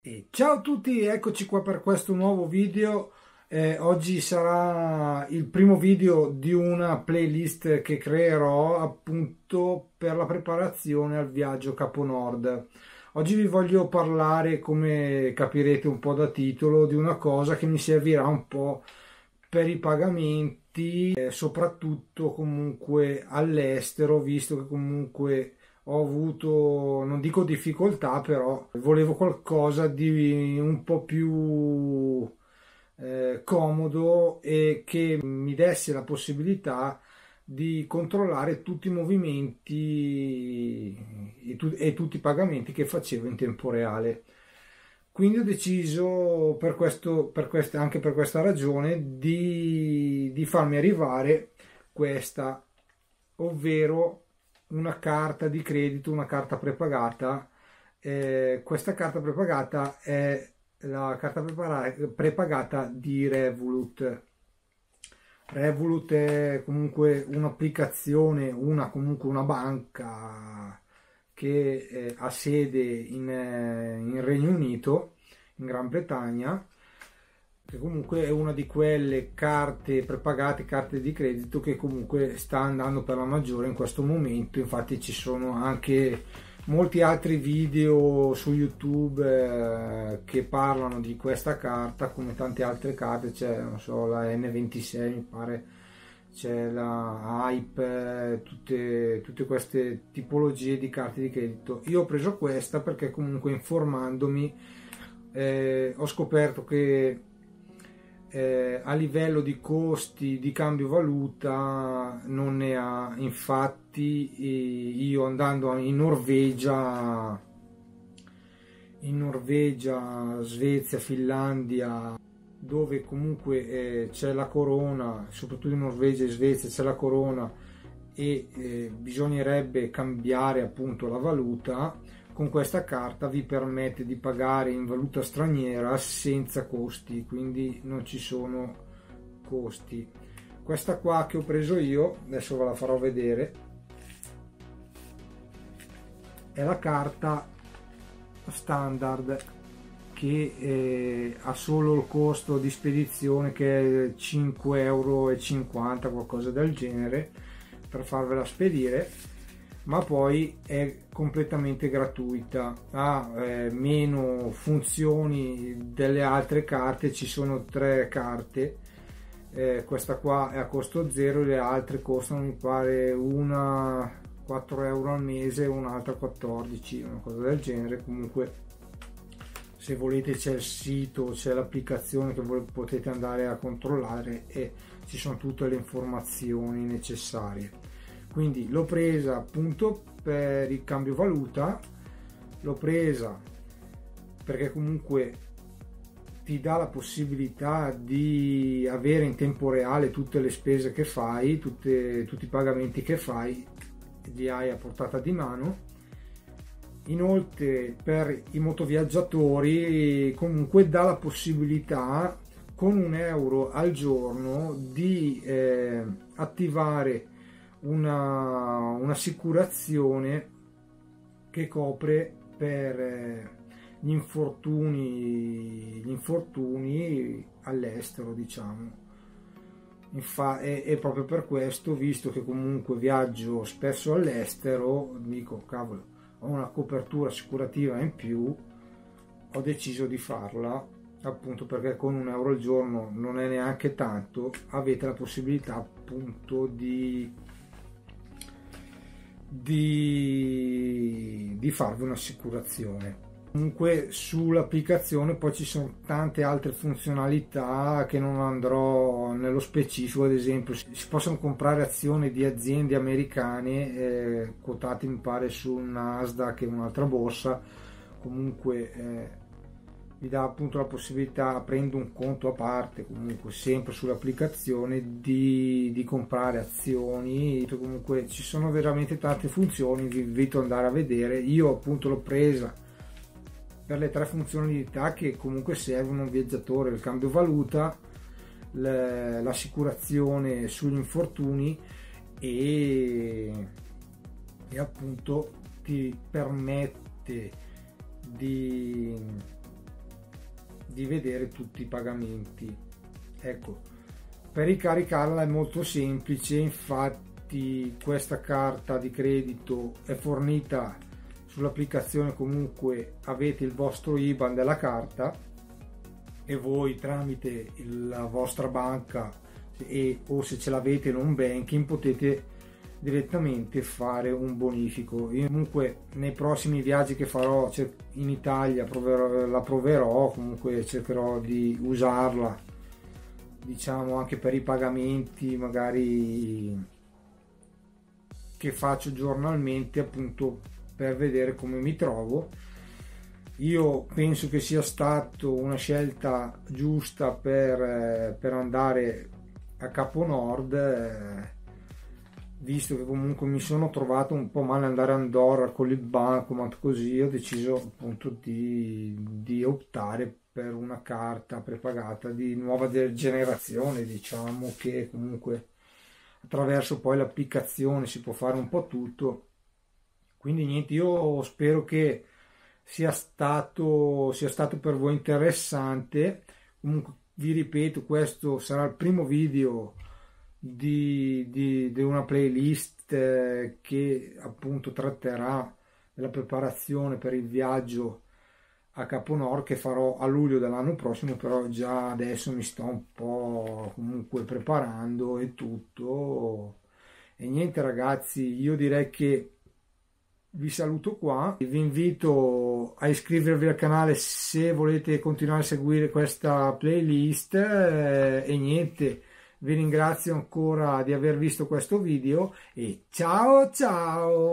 E ciao a tutti, eccoci qua per questo nuovo video. Eh, oggi sarà il primo video di una playlist che creerò appunto per la preparazione al viaggio Capo Nord. Oggi vi voglio parlare, come capirete un po' da titolo, di una cosa che mi servirà un po' per i pagamenti, eh, soprattutto comunque all'estero, visto che comunque ho avuto, non dico difficoltà, però volevo qualcosa di un po' più eh, comodo e che mi desse la possibilità di controllare tutti i movimenti e, tu- e tutti i pagamenti che facevo in tempo reale. Quindi ho deciso, per questo, per questa, anche per questa ragione, di, di farmi arrivare questa, ovvero una carta di credito, una carta prepagata. Eh, questa carta prepagata è la carta prepagata di Revolut. Revolut è comunque un'applicazione, una comunque una banca che eh, ha sede in, eh, in Regno Unito, in Gran Bretagna che comunque è una di quelle carte prepagate, carte di credito che comunque sta andando per la maggiore in questo momento, infatti ci sono anche molti altri video su YouTube eh, che parlano di questa carta come tante altre carte, c'è so, la N26 mi pare, c'è la Hype, tutte, tutte queste tipologie di carte di credito. Io ho preso questa perché comunque informandomi eh, ho scoperto che eh, a livello di costi di cambio valuta non ne ha. Infatti io andando in Norvegia in Norvegia, Svezia, Finlandia dove comunque eh, c'è la corona soprattutto in Norvegia e Svezia c'è la corona e eh, bisognerebbe cambiare appunto la valuta con questa carta vi permette di pagare in valuta straniera senza costi, quindi non ci sono costi. Questa qua che ho preso io, adesso ve la farò vedere, è la carta standard che eh, ha solo il costo di spedizione che è 5,50 euro qualcosa del genere per farvela spedire ma poi è completamente gratuita. Ha eh, meno funzioni delle altre carte ci sono tre carte. Eh, questa qua è a costo zero le altre costano mi pare una 4 euro al mese un'altra 14 una cosa del genere. Comunque se volete c'è il sito c'è l'applicazione che voi potete andare a controllare e ci sono tutte le informazioni necessarie quindi l'ho presa appunto per il cambio valuta l'ho presa perché comunque ti dà la possibilità di avere in tempo reale tutte le spese che fai tutte, tutti i pagamenti che fai li hai a portata di mano. Inoltre per i motoviaggiatori comunque dà la possibilità con un euro al giorno di eh, attivare una, un'assicurazione che copre per eh, gli infortuni, gli infortuni all'estero, diciamo. Infa- è, è, proprio per questo, visto che comunque viaggio spesso all'estero, dico cavolo, ho una copertura assicurativa in più, ho deciso di farla appunto perché con un euro al giorno non è neanche tanto, avete la possibilità appunto di di, di farvi un'assicurazione. Comunque sull'applicazione poi ci sono tante altre funzionalità che non andrò nello specifico, ad esempio si possono comprare azioni di aziende americane eh, quotate mi pare su Nasdaq e un'altra borsa, comunque eh, vi dà appunto la possibilità, aprendo un conto a parte, comunque sempre sull'applicazione, di, di comprare azioni. Comunque ci sono veramente tante funzioni, vi invito ad andare a vedere. Io appunto l'ho presa per le tre funzionalità che comunque servono un viaggiatore, il cambio valuta, l'assicurazione sugli infortuni e, e appunto ti permette di di vedere tutti i pagamenti. Ecco per ricaricarla è molto semplice infatti questa carta di credito è fornita sull'applicazione comunque avete il vostro IBAN della carta e voi tramite la vostra banca e, o se ce l'avete in un banking potete direttamente fare un bonifico. Io comunque nei prossimi viaggi che farò in Italia proverò, la proverò comunque cercherò di usarla diciamo anche per i pagamenti magari che faccio giornalmente appunto per vedere come mi trovo. Io penso che sia stata una scelta giusta per, per andare a Capo Nord eh, visto che comunque mi sono trovato un po' male andare a Andorra con il bancomat così ho deciso appunto di, di optare per una carta prepagata di nuova generazione diciamo che comunque attraverso poi l'applicazione si può fare un po' tutto. Quindi niente io spero che sia stato, sia stato per voi interessante. Comunque vi ripeto questo sarà il primo video di, di, di una playlist eh, che appunto tratterà della preparazione per il viaggio a Caponor che farò a luglio dell'anno prossimo però già adesso mi sto un po' comunque preparando e tutto. E niente ragazzi io direi che vi saluto qua. Vi invito a iscrivervi al canale se volete continuare a seguire questa playlist eh, e niente vi ringrazio ancora di aver visto questo video e ciao ciao